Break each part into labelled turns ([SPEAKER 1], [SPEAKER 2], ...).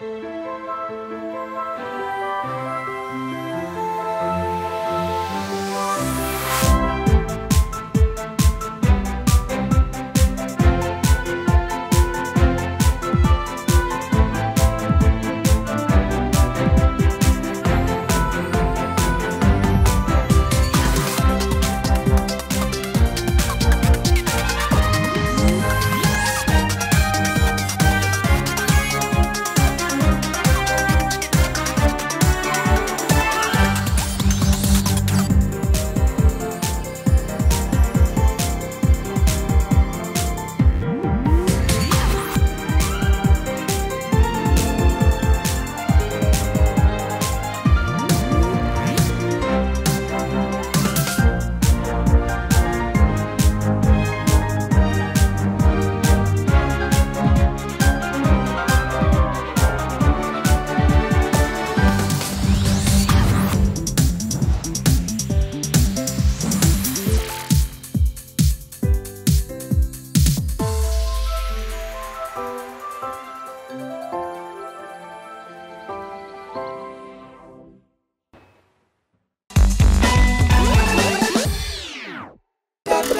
[SPEAKER 1] Música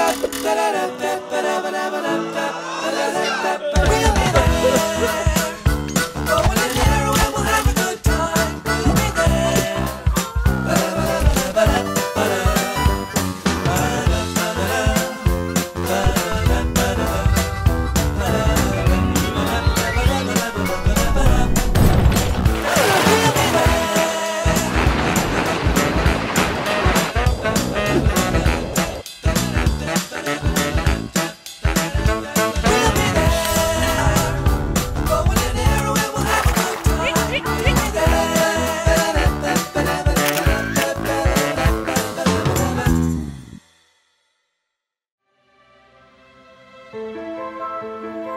[SPEAKER 1] We
[SPEAKER 2] Música